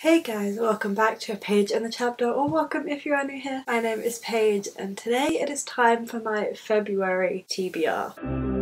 Hey guys, welcome back to a Paige in the chapter, or welcome if you are new here. My name is Paige, and today it is time for my February TBR.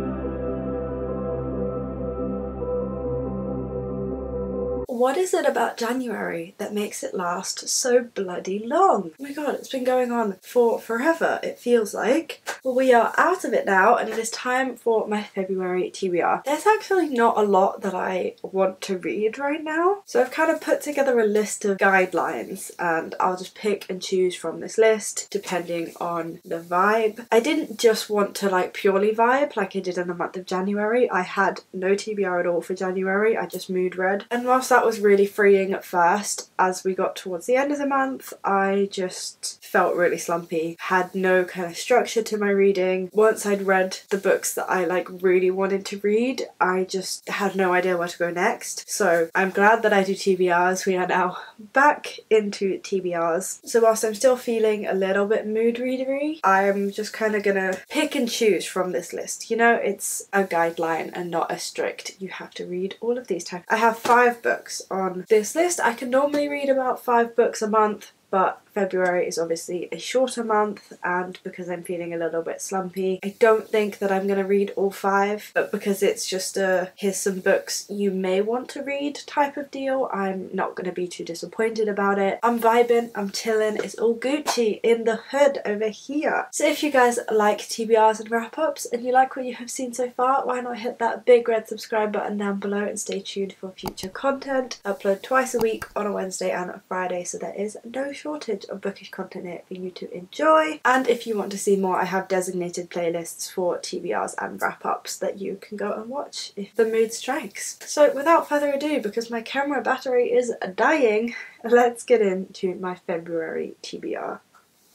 What is it about January that makes it last so bloody long? Oh my god, it's been going on for forever, it feels like. Well, we are out of it now, and it is time for my February TBR. There's actually not a lot that I want to read right now, so I've kind of put together a list of guidelines, and I'll just pick and choose from this list depending on the vibe. I didn't just want to like purely vibe like I did in the month of January. I had no TBR at all for January, I just mood read. And whilst that was really freeing at first. As we got towards the end of the month, I just felt really slumpy, had no kind of structure to my reading. Once I'd read the books that I like really wanted to read, I just had no idea where to go next. So I'm glad that I do TBRs. We are now back into TBRs. So whilst I'm still feeling a little bit mood readery, I'm just kind of gonna pick and choose from this list. You know, it's a guideline and not a strict, you have to read all of these types. I have five books on this list. I can normally read about five books a month, but February is obviously a shorter month and because I'm feeling a little bit slumpy, I don't think that I'm going to read all five, but because it's just a here's some books you may want to read type of deal, I'm not going to be too disappointed about it. I'm vibing, I'm chilling, it's all Gucci in the hood over here. So if you guys like TBRs and wrap-ups and you like what you have seen so far, why not hit that big red subscribe button down below and stay tuned for future content. I upload twice a week on a Wednesday and a Friday, so there is no shortage of bookish content here for you to enjoy. And if you want to see more, I have designated playlists for TBRs and wrap-ups that you can go and watch if the mood strikes. So without further ado, because my camera battery is dying, let's get into my February TBR.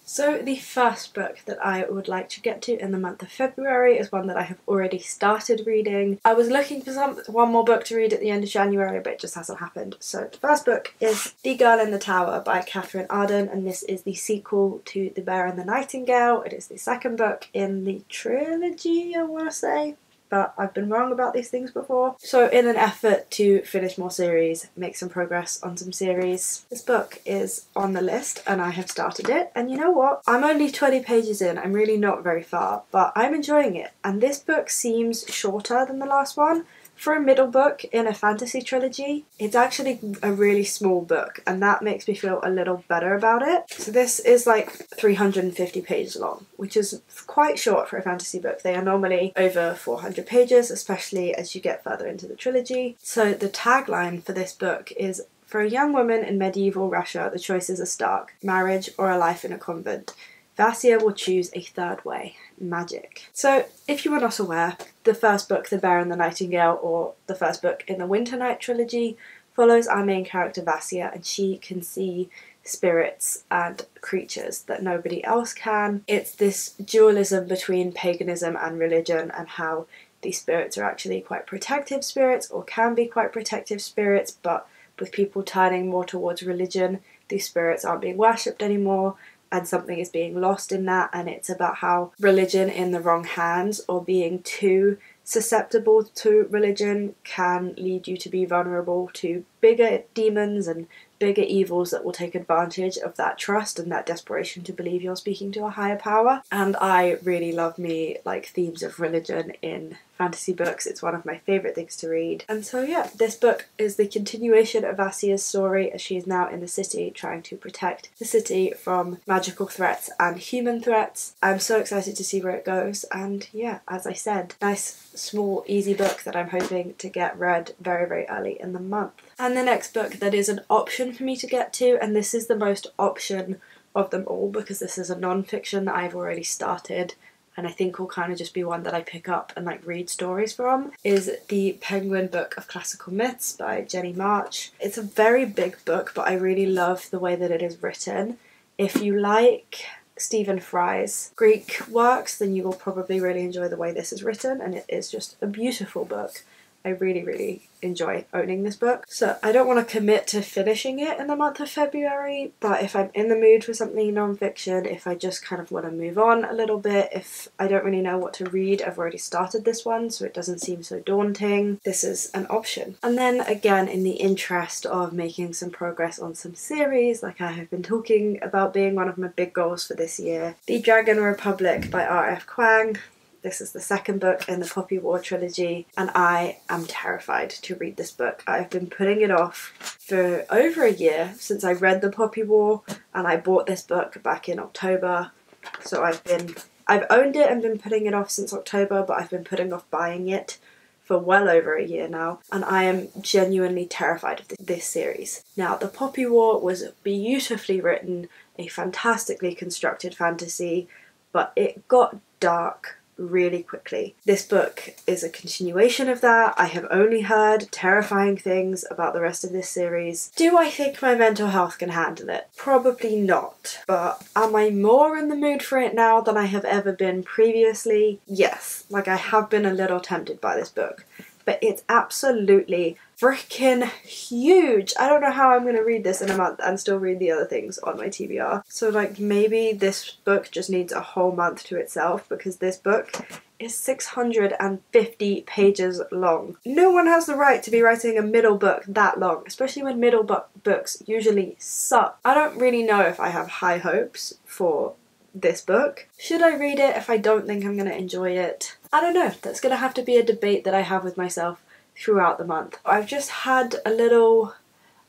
So the first book that I would like to get to in the month of February is one that I have already started reading. I was looking for some one more book to read at the end of January but it just hasn't happened. So the first book is The Girl in the Tower by Katherine Arden and this is the sequel to The Bear and the Nightingale. It is the second book in the trilogy I want to say but I've been wrong about these things before. So in an effort to finish more series, make some progress on some series, this book is on the list and I have started it. And you know what? I'm only 20 pages in, I'm really not very far, but I'm enjoying it. And this book seems shorter than the last one, for a middle book in a fantasy trilogy, it's actually a really small book, and that makes me feel a little better about it. So, this is like 350 pages long, which is quite short for a fantasy book. They are normally over 400 pages, especially as you get further into the trilogy. So, the tagline for this book is For a young woman in medieval Russia, the choices are stark marriage or a life in a convent. Vasya will choose a third way magic. So, if you are not aware, the first book, The Bear and the Nightingale, or the first book in the Winternight trilogy, follows our main character Vasya, and she can see spirits and creatures that nobody else can. It's this dualism between paganism and religion, and how these spirits are actually quite protective spirits, or can be quite protective spirits, but with people turning more towards religion, these spirits aren't being worshipped anymore, and something is being lost in that and it's about how religion in the wrong hands or being too susceptible to religion can lead you to be vulnerable to bigger demons and bigger evils that will take advantage of that trust and that desperation to believe you're speaking to a higher power. And I really love me like themes of religion in fantasy books. It's one of my favourite things to read. And so yeah, this book is the continuation of Vasya's story as she is now in the city trying to protect the city from magical threats and human threats. I'm so excited to see where it goes and yeah, as I said, nice small easy book that I'm hoping to get read very very early in the month. And the next book that is an option for me to get to, and this is the most option of them all because this is a non-fiction that I've already started and I think will kind of just be one that I pick up and like read stories from, is the Penguin Book of Classical Myths by Jenny March. It's a very big book, but I really love the way that it is written. If you like Stephen Fry's Greek works, then you will probably really enjoy the way this is written, and it is just a beautiful book I really, really enjoy owning this book. So I don't want to commit to finishing it in the month of February, but if I'm in the mood for something non-fiction, if I just kind of want to move on a little bit, if I don't really know what to read, I've already started this one, so it doesn't seem so daunting, this is an option. And then again, in the interest of making some progress on some series, like I have been talking about being one of my big goals for this year, The Dragon Republic by R.F. Kuang. This is the second book in the Poppy War trilogy, and I am terrified to read this book. I've been putting it off for over a year since I read the Poppy War, and I bought this book back in October. So I've been I've owned it and been putting it off since October, but I've been putting off buying it for well over a year now, and I am genuinely terrified of this series. Now, The Poppy War was beautifully written, a fantastically constructed fantasy, but it got dark really quickly. This book is a continuation of that. I have only heard terrifying things about the rest of this series. Do I think my mental health can handle it? Probably not. But am I more in the mood for it now than I have ever been previously? Yes. Like I have been a little tempted by this book. But it's absolutely freaking huge. I don't know how I'm going to read this in a month and still read the other things on my TBR. So like maybe this book just needs a whole month to itself because this book is 650 pages long. No one has the right to be writing a middle book that long, especially when middle bu books usually suck. I don't really know if I have high hopes for this book. Should I read it if I don't think I'm going to enjoy it? I don't know. That's going to have to be a debate that I have with myself throughout the month. I've just had a little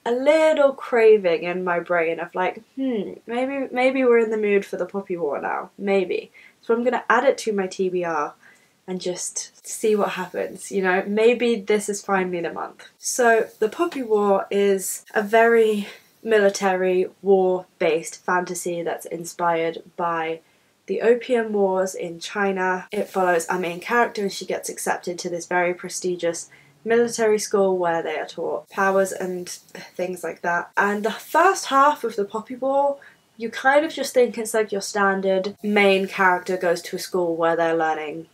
a little craving in my brain of like, hmm, maybe maybe we're in the mood for the Poppy War now. Maybe. So I'm gonna add it to my TBR and just see what happens. You know, maybe this is finally the month. So the Poppy War is a very military war based fantasy that's inspired by the Opium Wars in China. It follows our main character and she gets accepted to this very prestigious military school where they are taught powers and things like that. And the first half of the Poppy War, you kind of just think it's like your standard main character goes to a school where they're learning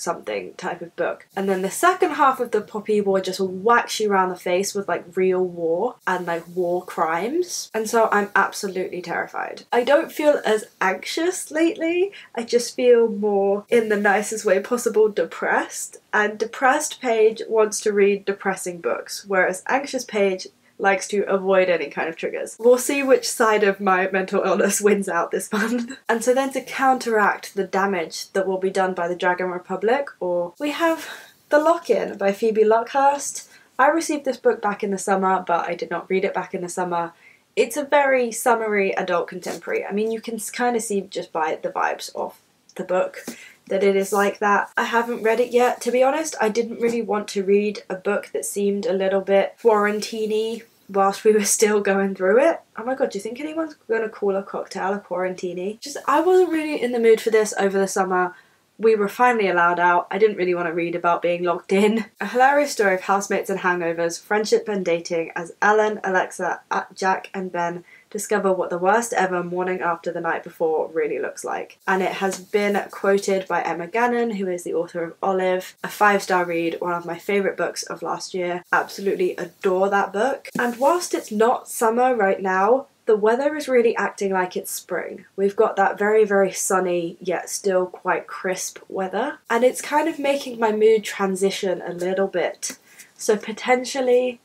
something type of book. And then the second half of the Poppy War just whacks you around the face with like real war and like war crimes. And so I'm absolutely terrified. I don't feel as anxious lately. I just feel more in the nicest way possible depressed. And depressed Paige wants to read depressing books, whereas anxious Paige likes to avoid any kind of triggers. We'll see which side of my mental illness wins out this month. and so then to counteract the damage that will be done by the Dragon Republic, or we have The Lock-In by Phoebe Luckhurst. I received this book back in the summer, but I did not read it back in the summer. It's a very summery adult contemporary. I mean, you can kind of see just by the vibes of the book that it is like that. I haven't read it yet. To be honest, I didn't really want to read a book that seemed a little bit quarantini whilst we were still going through it. Oh my god, do you think anyone's gonna call a cocktail a quarantini? Just I wasn't really in the mood for this over the summer. We were finally allowed out. I didn't really want to read about being locked in. A hilarious story of housemates and hangovers, friendship and dating as Ellen, Alexa, Jack and Ben discover what the worst ever morning after the night before really looks like. And it has been quoted by Emma Gannon, who is the author of Olive, a five star read, one of my favourite books of last year. Absolutely adore that book. And whilst it's not summer right now, the weather is really acting like it's spring. We've got that very, very sunny yet still quite crisp weather, and it's kind of making my mood transition a little bit. So, potentially,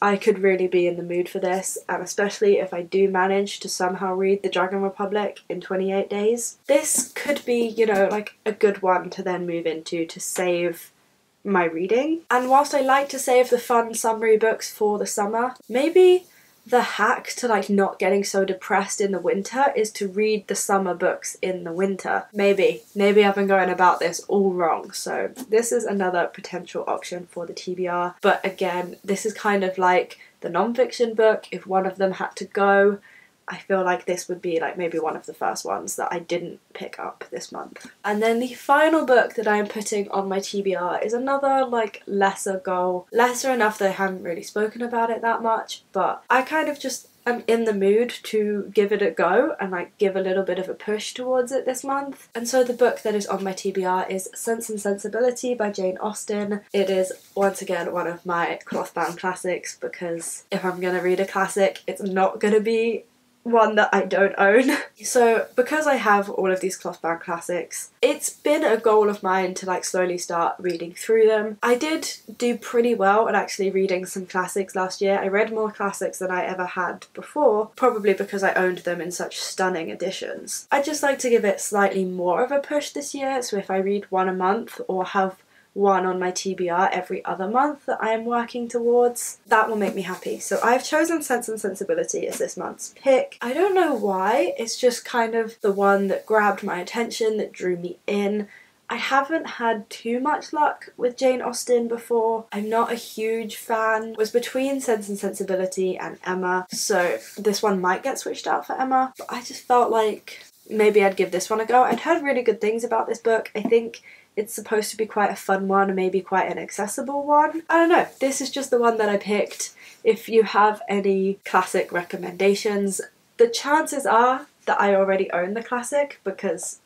I could really be in the mood for this, and especially if I do manage to somehow read The Dragon Republic in 28 days. This could be, you know, like a good one to then move into to save my reading. And whilst I like to save the fun summery books for the summer, maybe the hack to like not getting so depressed in the winter is to read the summer books in the winter. Maybe. Maybe I've been going about this all wrong. So this is another potential option for the TBR. But again, this is kind of like the non-fiction book. If one of them had to go, I feel like this would be like maybe one of the first ones that I didn't pick up this month. And then the final book that I am putting on my TBR is another like lesser goal. Lesser enough that I haven't really spoken about it that much, but I kind of just am in the mood to give it a go and like give a little bit of a push towards it this month. And so the book that is on my TBR is Sense and Sensibility by Jane Austen. It is once again one of my cloth-bound classics because if I'm gonna read a classic, it's not gonna be one that I don't own. so because I have all of these cloth bound classics, it's been a goal of mine to like slowly start reading through them. I did do pretty well at actually reading some classics last year. I read more classics than I ever had before, probably because I owned them in such stunning editions. I'd just like to give it slightly more of a push this year, so if I read one a month or have one on my TBR every other month that I am working towards. That will make me happy. So I've chosen Sense and Sensibility as this month's pick. I don't know why, it's just kind of the one that grabbed my attention, that drew me in. I haven't had too much luck with Jane Austen before. I'm not a huge fan. It was between Sense and Sensibility and Emma, so this one might get switched out for Emma. But I just felt like maybe I'd give this one a go. I'd heard really good things about this book. I think it's supposed to be quite a fun one, maybe quite an accessible one. I don't know, this is just the one that I picked. If you have any classic recommendations, the chances are that I already own the classic because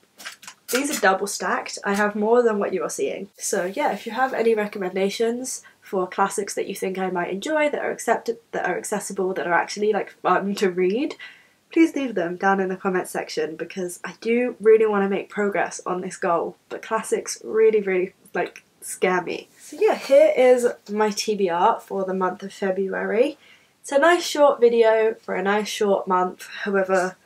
these are double stacked. I have more than what you are seeing. So yeah, if you have any recommendations for classics that you think I might enjoy, that are accepted, that are accessible, that are actually like fun to read, please leave them down in the comments section because I do really want to make progress on this goal, but classics really, really like scare me. So yeah, here is my TBR for the month of February. It's a nice short video for a nice short month, however,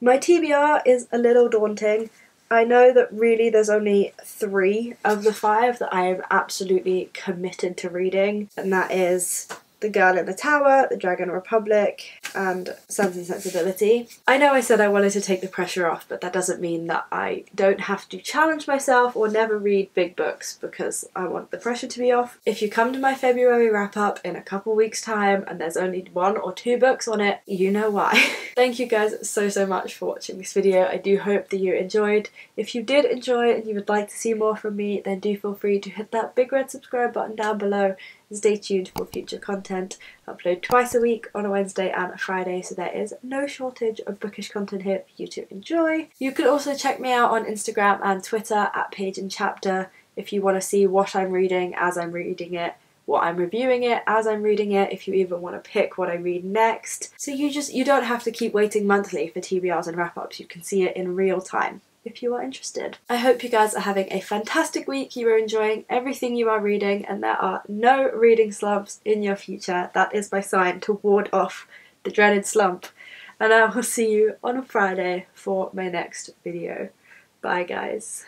my TBR is a little daunting. I know that really there's only three of the five that I am absolutely committed to reading, and that is the Girl in the Tower, The Dragon Republic, and Sense and Sensibility. I know I said I wanted to take the pressure off, but that doesn't mean that I don't have to challenge myself or never read big books because I want the pressure to be off. If you come to my February wrap up in a couple weeks time and there's only one or two books on it, you know why. Thank you guys so so much for watching this video. I do hope that you enjoyed. If you did enjoy and you would like to see more from me, then do feel free to hit that big red subscribe button down below Stay tuned for future content. I upload twice a week on a Wednesday and a Friday, so there is no shortage of bookish content here for you to enjoy. You can also check me out on Instagram and Twitter at Paige and Chapter if you want to see what I'm reading as I'm reading it what I'm reviewing it as I'm reading it, if you even want to pick what I read next. So you just you don't have to keep waiting monthly for TBRs and wrap-ups, you can see it in real time if you are interested. I hope you guys are having a fantastic week, you are enjoying everything you are reading, and there are no reading slumps in your future. That is my sign to ward off the dreaded slump. And I will see you on a Friday for my next video. Bye guys.